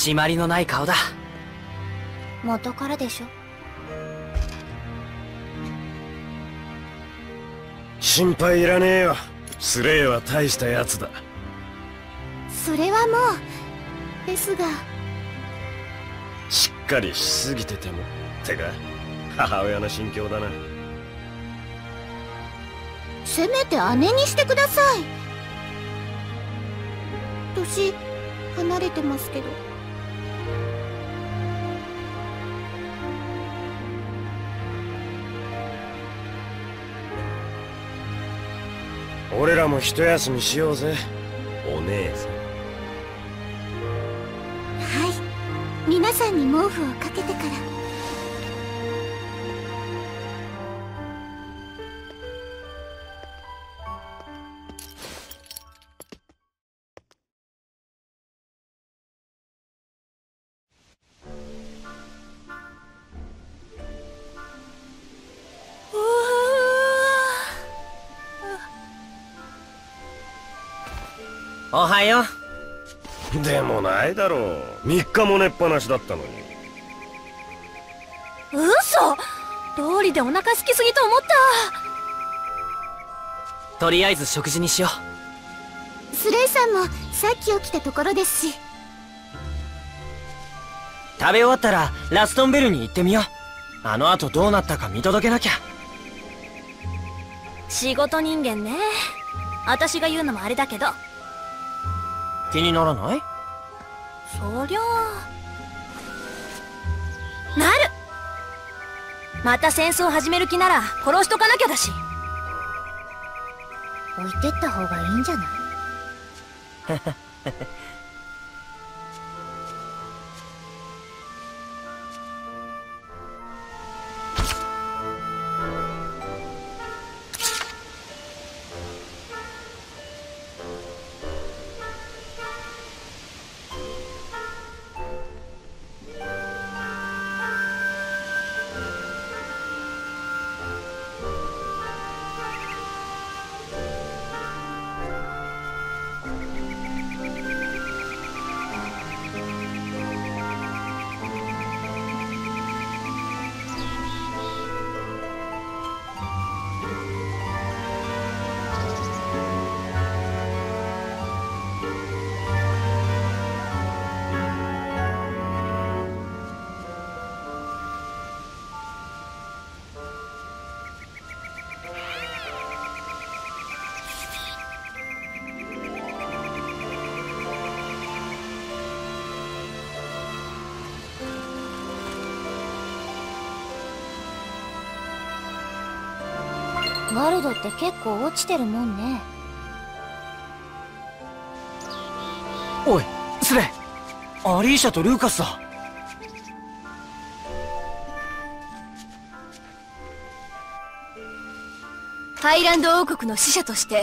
締まりのない顔だ。元からでしょ。心配いらねえよ。スレイは大したやつだ。それはもうですが。しっかりしすぎててもてか母親の心境だな。せめて姉にしてください。年離れてますけど俺らも一休みしようぜ。お姉さん。はい。皆さんに毛布をかけてからおはよう。でもないだろう。3日も寝っぱなしだったのに。嘘。通りでお腹空きすぎと思っとりあえず食事にしよスレイさんもさっき起きたところですし。う食べ終わったらラストンベルに行ってみよう。あの後どうなったか見届けなきゃ。た仕事人間ね。私が言うのもあれだけど気にならない？そりゃあ。なる。また戦争始める気なら殺しとかなきゃだし。置いてった方がいいんじゃない？ガルドって結構落ちてるもんね。おいスレイアリーシャとルーカスだ。ハイランド王国の使者として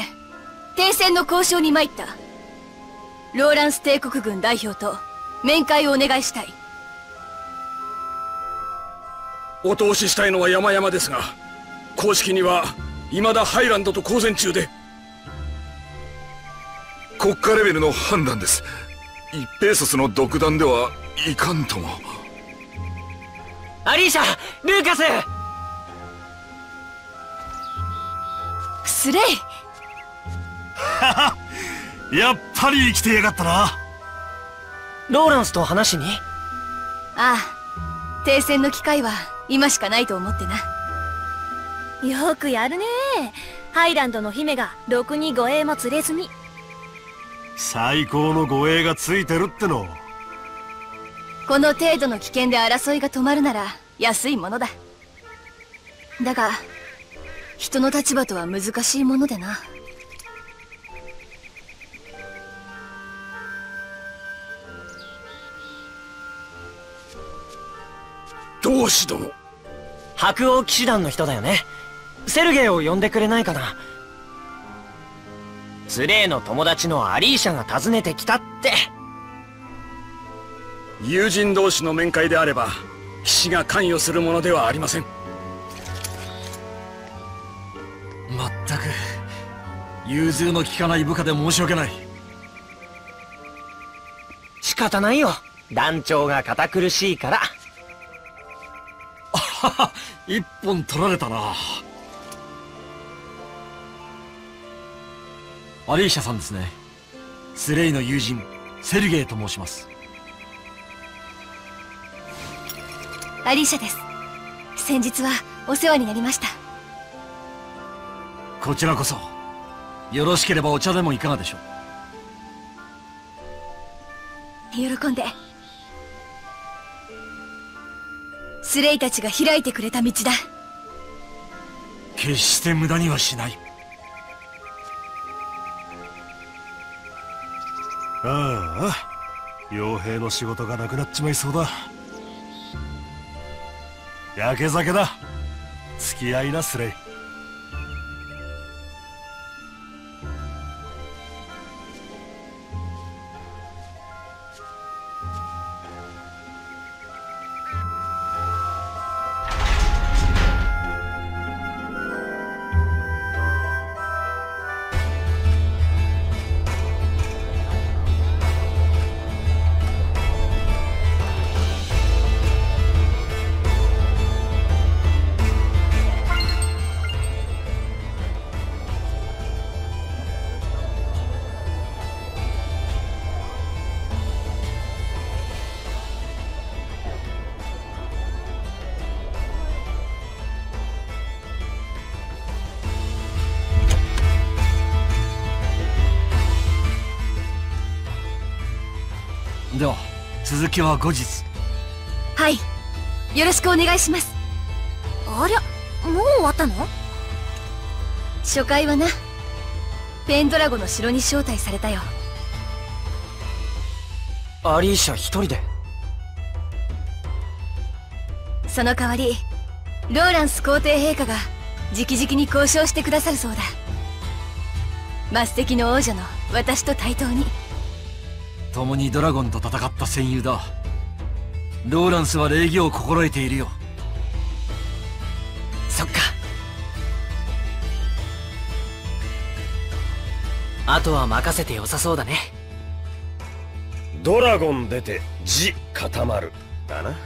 停戦の交渉に参った。ローランス帝国軍代表と面会をお願いしたい。お通ししたいのは山々ですが公式には未だハイランドと交戦中で。国家レベルの判断です。一ペーソスの独断ではいかんとも。アリーシャルーカス！スレイやっぱり生きてやがったな。ローランスと話しに？ああ停戦の機会は今しかないと思ってなよくやるねハイランドの姫がろくに護衛も釣れずに。最高の護衛がついてるっての。この程度の危険で争いが止まるなら安いものだ。だが人の立場とは難しいものでな。同志殿白王騎士団の人だよねセルゲイを呼んでくれないかな？スレイの友達のアリーシャが訪ねてきたって。友人同士の面会であれば騎士が関与するものではありません。まったく融通の利かない部下で申し訳ない。仕方ないよ。団長が堅苦しいから。一本取られたなアリーシャさんですね。スレイの友人セルゲイと申します。アリーシャです。先日はお世話になりました。こちらこそ。よろしければお茶でもいかがでしょう。喜んで。スレイたちが開いてくれた道だ。決して無駄にはしないああ傭兵の仕事がなくなっちまいそうだ。やけ酒だ。付き合いなスレイでは続きは後日。はい。よろしくお願いします。ありゃもう終わったの？初回はなペンドラゴの城に招待されたよ。アリーシャ一人で。その代わりローランス皇帝陛下が直々に交渉してくださるそうだ。末席の王女の私と対等に共にドラゴンと戦った戦友だ。ローランスは礼儀を心得ているよ。そっか。あとは任せてよさそうだね。ドラゴン出て地固まるだな。うまい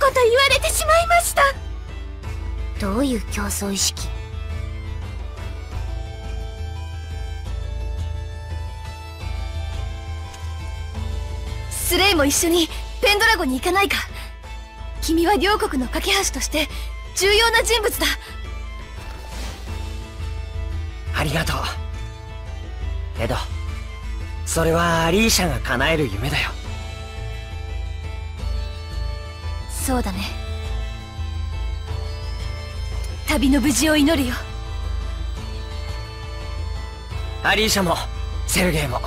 こと言われてしまいました。どういう競争意識？レイも一緒にペンドラゴンに行かないか。君は両国の架け橋として重要な人物だ。ありがとう。けどそれはアリーシャが叶える夢だよ。そうだね。旅の無事を祈るよ。アリーシャもセルゲイも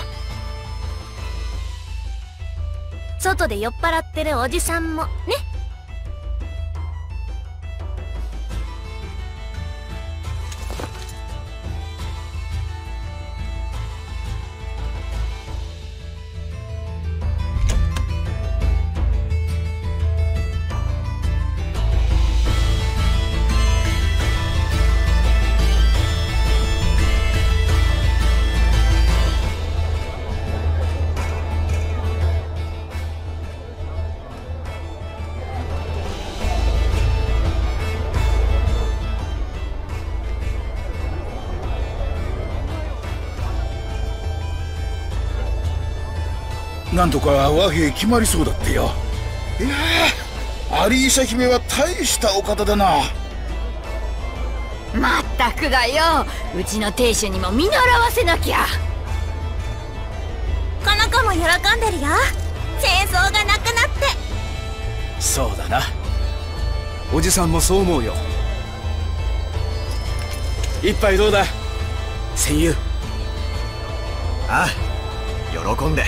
外で酔っ払ってるおじさんもね。なんとか和平決まりそうだってよ。いやアリーシャ姫は大したお方だな。まったくだよ。うちの亭主にも見習わせなきゃ。この子も喜んでるよ。戦争がなくなって。そうだな。おじさんもそう思うよ。一杯どうだ？戦友。ああ喜んで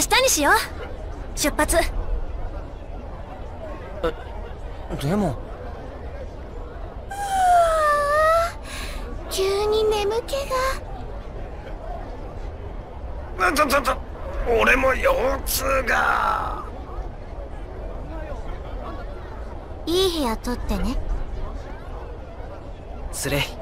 日にしよう。出発。でも。急に眠気が。ちょちょちょ俺も腰痛が。いい部屋取ってね。スレイ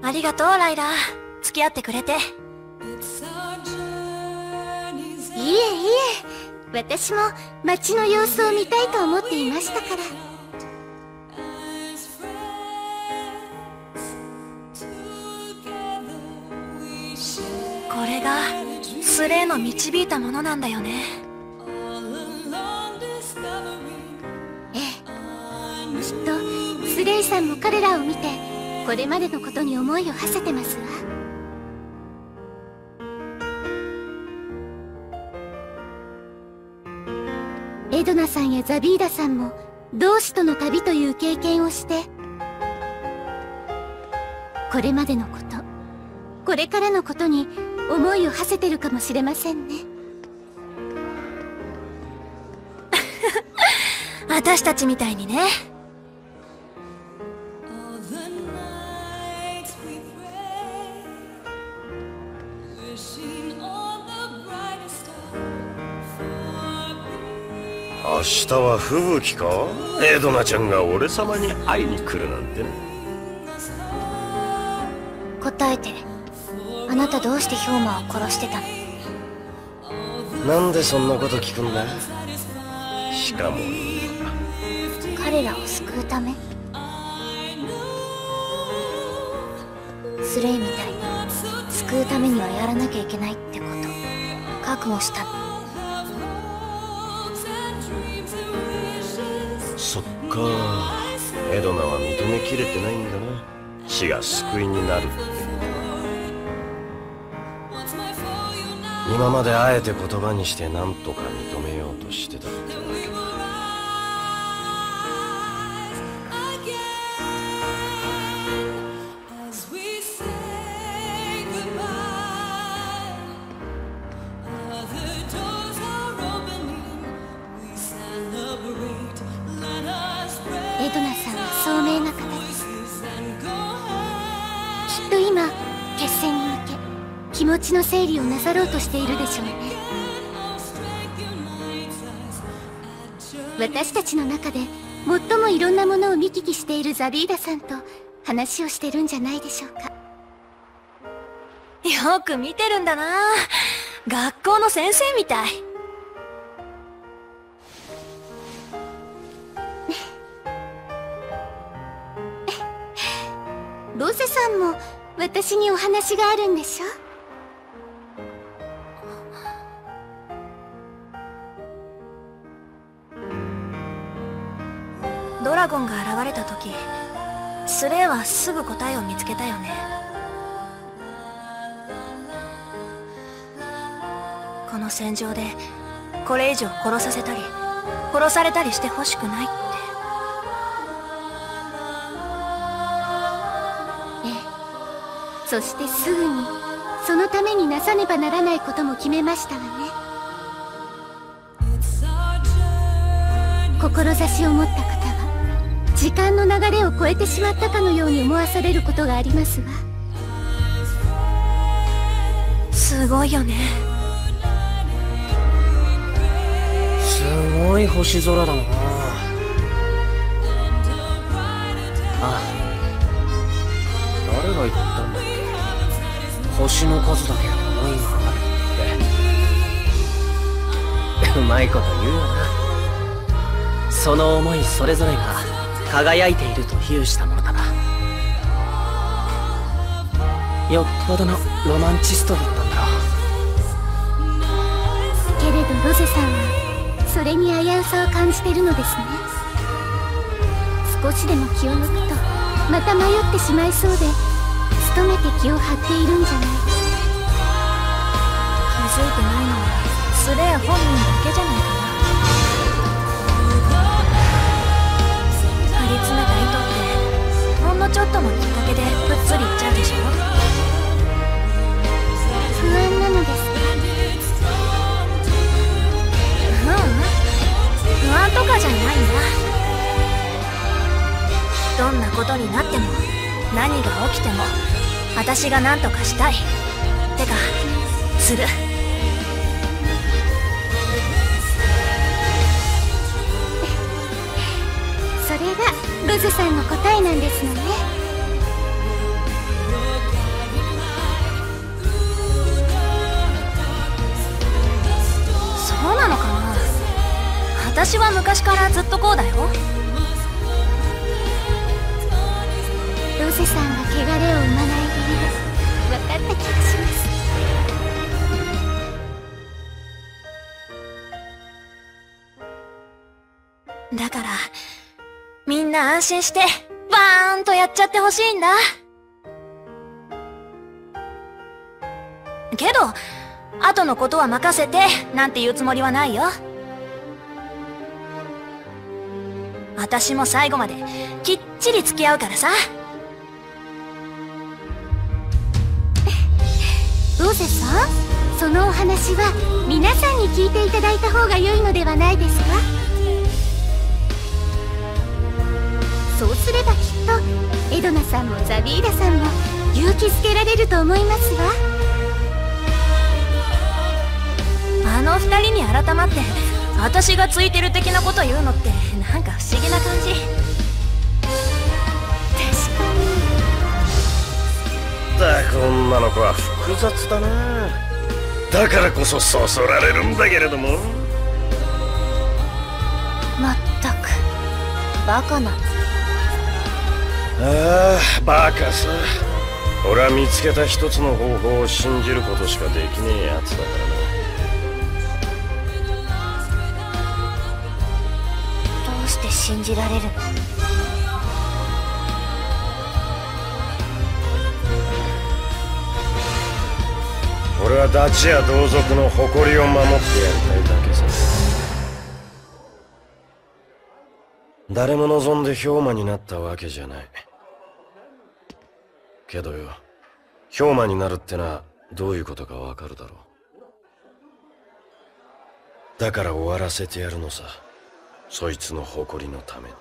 ありがとうライラ付き合ってくれて。いえいえ私も街の様子を見たいと思っていましたから。これがスレイの導いたものなんだよね。ええきっとスレイさんも彼らを見てこれまでのことに思いを馳せてますわ。エドナさんやザビーダさんも同志との旅という経験をしてこれまでのことこれからのことに思いを馳せてるかもしれませんね。私たちみたいにね。明日は吹雪か？エドナちゃんが俺様に会いに来るなんてね。答えてあなたどうしてヒョーマを殺してたの？なんでそんなこと聞くんだ？しかも。彼らを救うため？スレイみたいに救うためにはやらなきゃいけないってこと。覚悟したの？か。エドナは認めきれてないんだな。死が救いになるって。ことは今まであえて言葉にして何とか認めようとしてたろうとしているでしょう。ね私たちの中で最もいろんなものを見聞きしているザビーダさんと話をしてるんじゃないでしょうか。よく見てるんだな。学校の先生みたい。ロゼさんも私にお話があるんでしょラゴンが現れた時スレイはすぐ答えを見つけたよね。この戦場でこれ以上殺させたり殺されたりしてほしくないって。ええ。そしてすぐにそのためになさねばならないことも決めましたわね。志を持った時間の流れを超えてしまったかのように思わされることがありますわ。すごいよね。すごい星空だな。ああ誰が言ったんだっけ星の数だけ思いがあるって。うまいこと言うよな。その思いそれぞれが輝いていると比喩したものだな。よっぽどのロマンチストだったんだろう。けれどロゼさんはそれに危うさを感じてるのですね。少しでも気を抜くとまた迷ってしまいそうで努めて気を張っているんじゃない。気づいてないのはスレイ本人だけじゃないちょっとのきっかけでぷっつりいっちゃうでしょ？不安なのです。ううん不安とかじゃないんだ。どんなことになっても何が起きても私が何とかしたい。てかする。それがルズさんの答えなんですのね。私は昔からずっとこうだよ。ロゼさんが汚れを生まない理由分かった気がします。だからみんな安心してバーンとやっちゃってほしいんだ。けど後のことは任せてなんて言うつもりはないよ私も最後まできっちり付き合うからさ。ロゼさん？そのお話は皆さんに聞いていただいた方が良いのではないですか？そうすればきっとエドナさんもザビーダさんも勇気づけられると思いますわ。あの二人に改まって私がついてる的なこと言うのってなんか不思議な感じ。確かに。ったく女の子は複雑だな。だからこそそそられるんだけれども。まったく。バカな。ああバカさ。俺は見つけた一つの方法を信じることしかできねえやつだからな信じられる。俺はダチや同族の誇りを守ってやりたいだけさ。誰も望んで氷魔になったわけじゃない。けどよ氷魔になるってのはどういうことかわかるだろう。だから終わらせてやるのさ。そいつの誇りのために。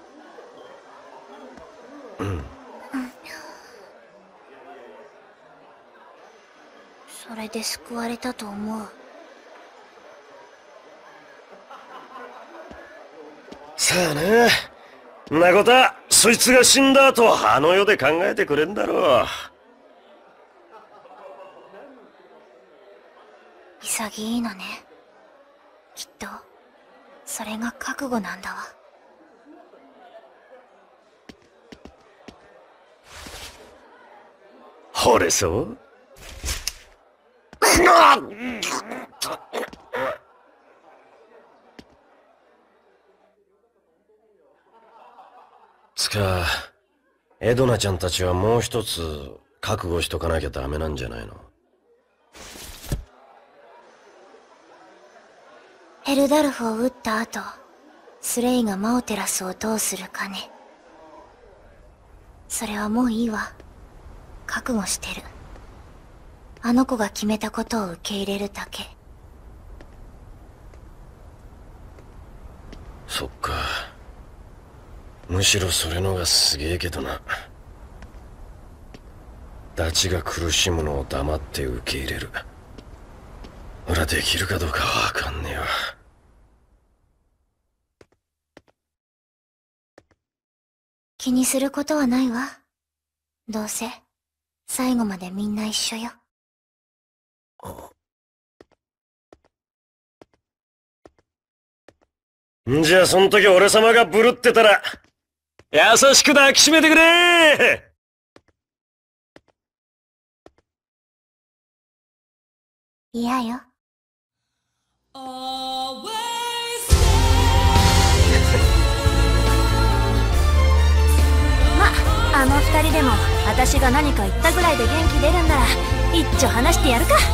うん。それで救われたと思う。さあな。なことはそいつが死んだ後あの世で考えてくれんだろう。潔いのね。きっとそれが覚悟なんだわ。惚れそう？つかエドナちゃんたちはもう一つ覚悟しとかなきゃダメなんじゃないの？ヘルダルフを撃った後スレイがマオテラスをどうするかね。それはもういいわ。覚悟してる。あの子が決めたことを受け入れるだけ。そっか。むしろそれのがすげえけどな。ダチが苦しむのを黙って受け入れる。俺はできるかどうかわかんねえわ気にすることはないわ。どうせ最後までみんな一緒よ。んじゃあそん時俺様がブルってたら優しく抱きしめてくれ！嫌よあの二人でも私が何か言ったぐらいで元気出るんなら一丁話してやるか。言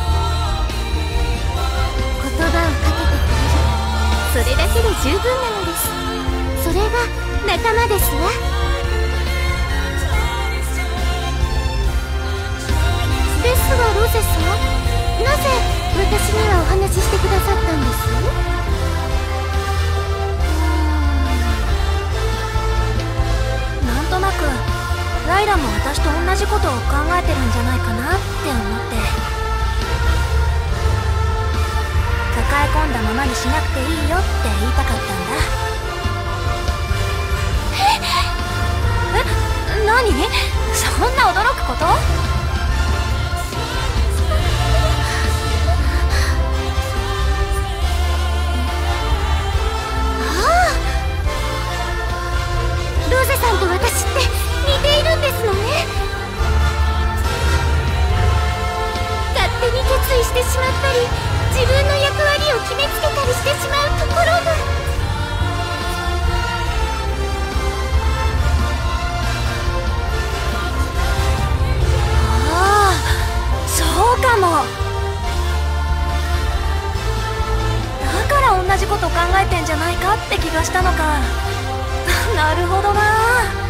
葉をかけてくれるそれだけで十分なのです。それが仲間ですわ。ですがロゼさんなぜ私にはお話ししてくださったんです？ライラも私と同じことを考えてるんじゃないかなって思って。抱え込んだままにしなくていいよって言いたかったんだ。え？え？何？そんな驚くこと？ローゼさんと私ってているんですのね勝手に決意してしまったり自分の役割を決めつけたりしてしまうところがああそうかも。だから同じこと考えてんじゃないかって気がしたのか。なるほどな。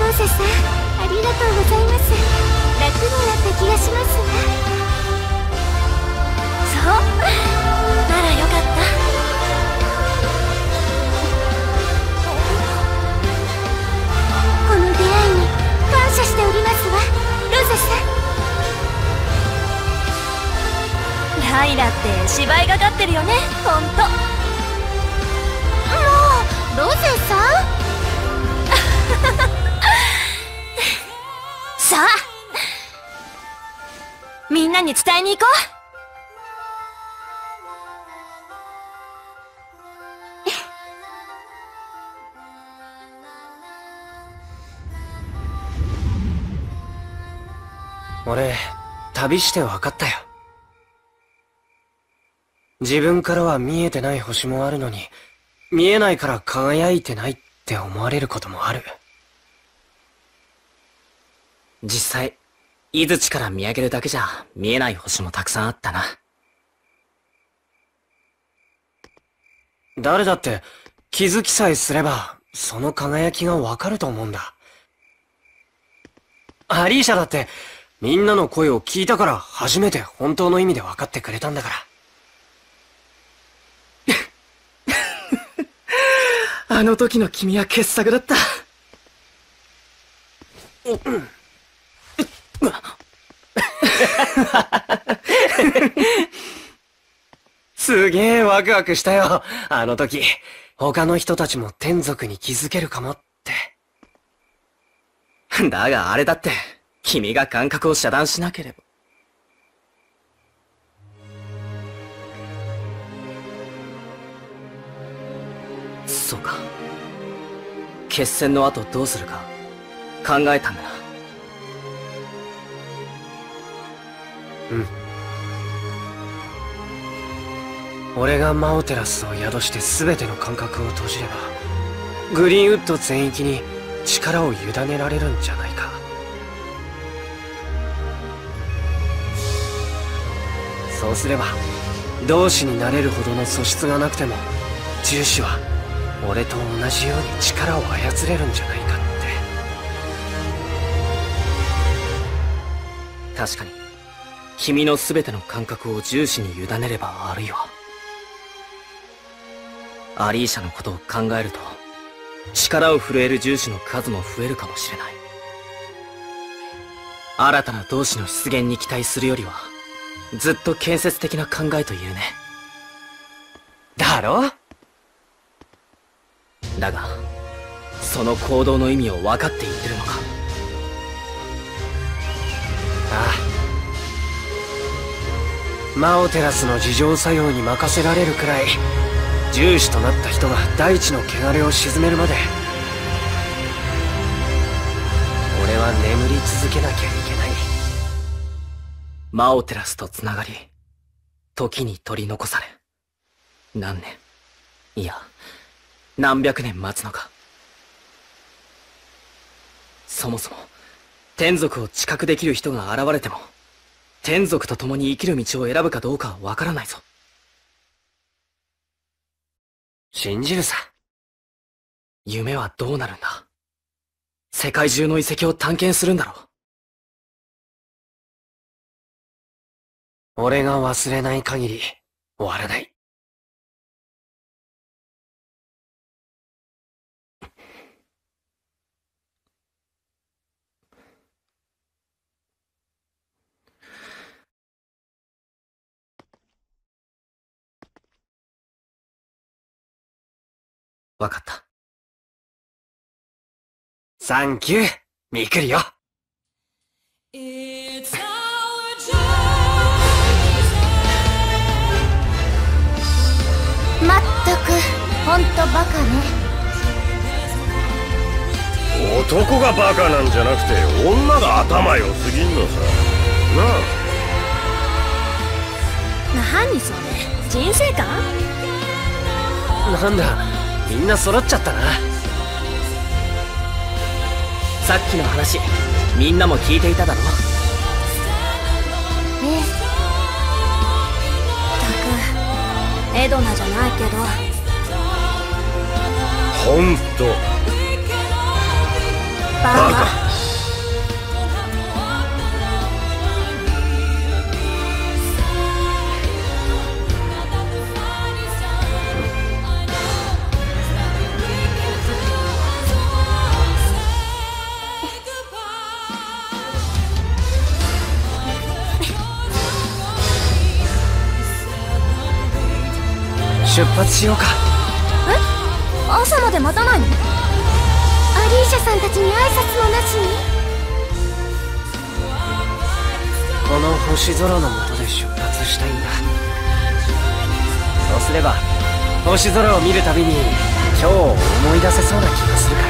ローゼさんありがとうございます。楽になった気がしますわそう？ならよかった。この出会いに感謝しておりますわローゼさん。ライラって芝居がかってるよねほんと。もうロゼさん？さあみんなに伝えに行こう。俺、旅して分かったよ。自分からは見えてない星もあるのに、見えないから輝いてないって思われることもある。実際、井槌から見上げるだけじゃ見えない星もたくさんあったな。誰だって気づきさえすれば、その輝きがわかると思うんだ。アリーシャだって、みんなの声を聞いたから初めて本当の意味で分かってくれたんだから。あの時の君は傑作だった。すげえワクワクしたよ。あの時、他の人たちも天族に気づけるかもって。だがあれだって、君が感覚を遮断しなければ。決戦の後どうするか、考えたんだな。うん。俺がマオテラスを宿して全ての感覚を閉じれば、グリーンウッド全域に力を委ねられるんじゃないか。そうすれば、同志になれるほどの素質がなくても、重視は俺と同じように力を操れるんじゃないかって。確かに、君の全ての感覚を重視に委ねればあるいは、アリーシャのことを考えると、力を震える重視の数も増えるかもしれない。新たな同志の出現に期待するよりは、ずっと建設的な考えと言うね。だろだが、その行動の意味を分かって言ってるのか？ああ。マオテラスの事情作用に任せられるくらい、重視となった人が大地の汚れを鎮めるまで、俺は眠り続けなきゃいけない。マオテラスと繋がり、時に取り残され、何年、いや、何百年待つのか。そもそも、天族を知覚できる人が現れても、天族と共に生きる道を選ぶかどうかはわからないぞ。信じるさ。夢はどうなるんだ世界中の遺跡を探検するんだろう。俺が忘れない限り終わらない。わかった。サンキュー、みくりよ。まったくほんとバカね。男がバカなんじゃなくて女が頭良すぎんのさ。なあ。何それ？人生観？なんだ、みんな揃っちゃったな。さっきの話、みんなも聞いていただろええ。たくエドナじゃないけど。ほんとババカしようか。朝まで待たないの？アリーシャさんたちに挨拶もなしに？この星空の下で出発したいんだ。そうすれば、星空を見るたびに、今日を思い出せそうな気がするから。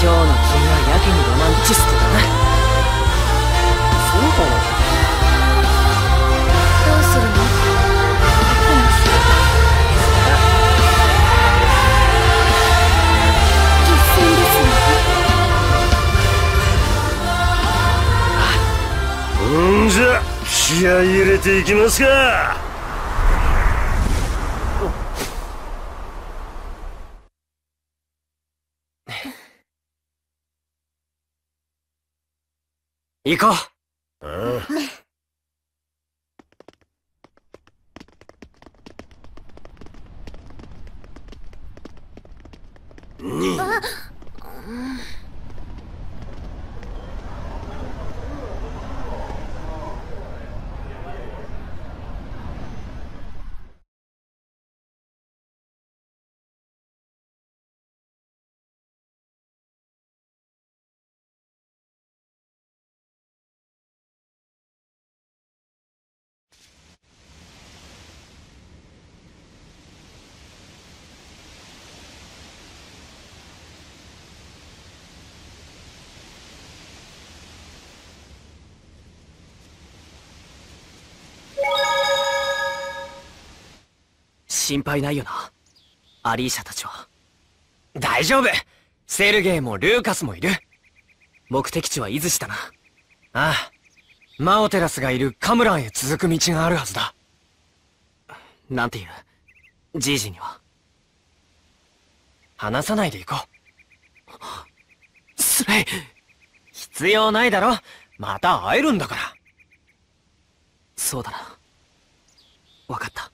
今日の君はやけにロマンチストだな。そうだな。気合い入れていきますか行こう。ああ心配ないよな。アリーシャたちは。大丈夫セルゲイもルーカスもいる。目的地はイズシだな。ああ。マオテラスがいるカムランへ続く道があるはずだ。なんていうじいじには。話さないで行こう。スレイ必要ないだろまた会えるんだから。そうだな。わかった。